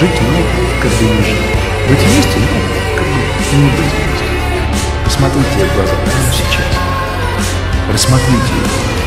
Жить много, как бы не жить. Быть вместе, ну, как бы не быть вместе. Посмотрите в глаза прямо сейчас. Рассмотрите его.